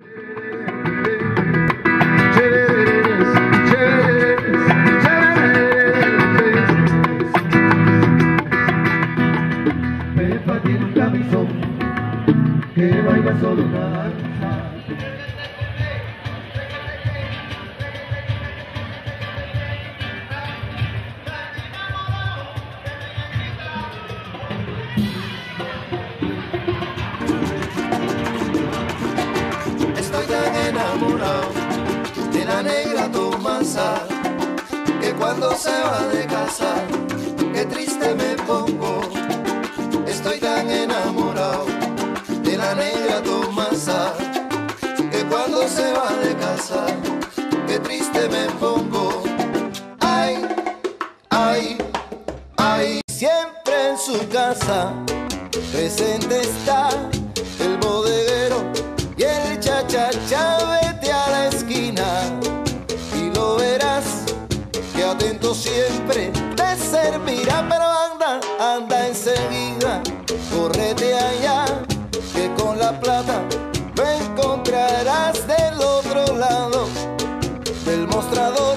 Yeah. Negra Tomasa que cuando se va de casa, qué triste me pongo. Estoy tan enamorado de la negra Tomasa que cuando se va de casa, qué triste me pongo. Ay, ay, ay, siempre en su casa presente enseguida, correte allá, que con la plata lo encontrarás del otro lado del mostrador,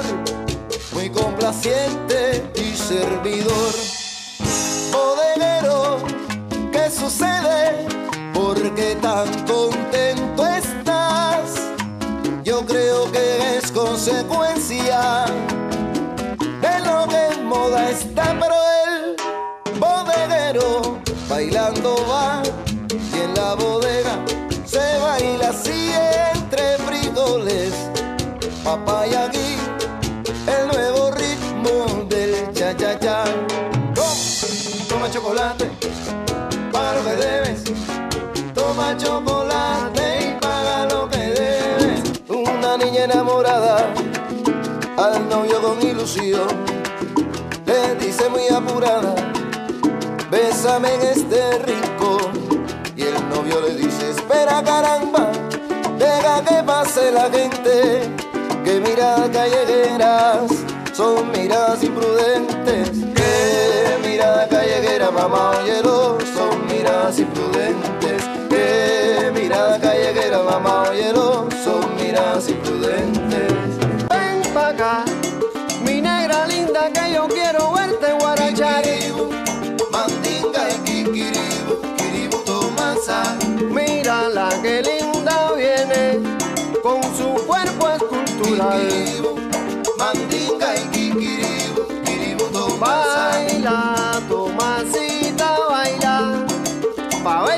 muy complaciente y servidor. Bodeguero, ¿qué sucede? ¿Por qué tan contento estás? Yo creo que es consecuencia chocolate, paga lo que debes. Toma chocolate y paga lo que debes. Una niña enamorada al novio con ilusión le dice muy apurada, bésame en este rincón. Y el novio le dice, espera caramba, deja que pase la gente, que miradas callejeras son miradas imprudentes. Callejera, mamá, óyelo, son miradas imprudentes. Que mirada callejera, mamá, óyelo, son miradas imprudentes. Ven pa' acá, mi negra linda, que yo quiero verte guarachar. Mandinga y kikiribu, kiribu tomasa. Mírala que linda viene, con su cuerpo escultural.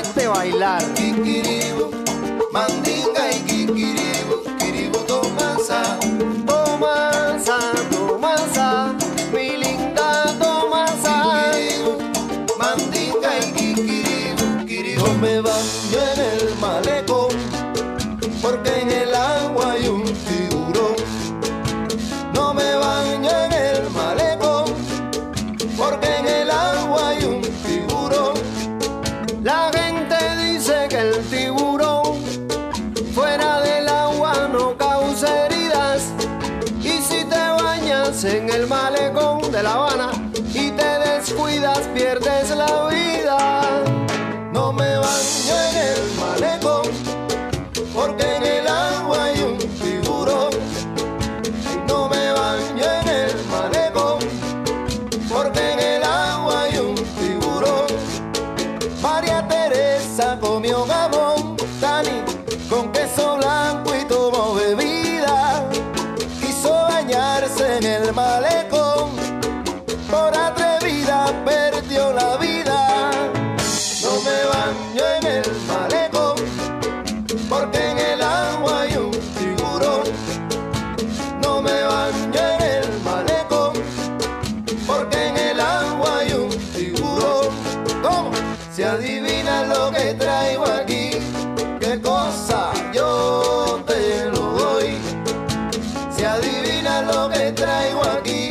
Bailar. Kikiribu, mandinga y kikiribu, kiribu tomasa. Baño en el malecón, porque en el agua hay un tiburón. No me baño en el malecón, porque en el agua hay un tiburón. ¿Cómo? Se adivina lo que traigo aquí, qué cosa yo te lo doy. Se adivina lo que traigo aquí,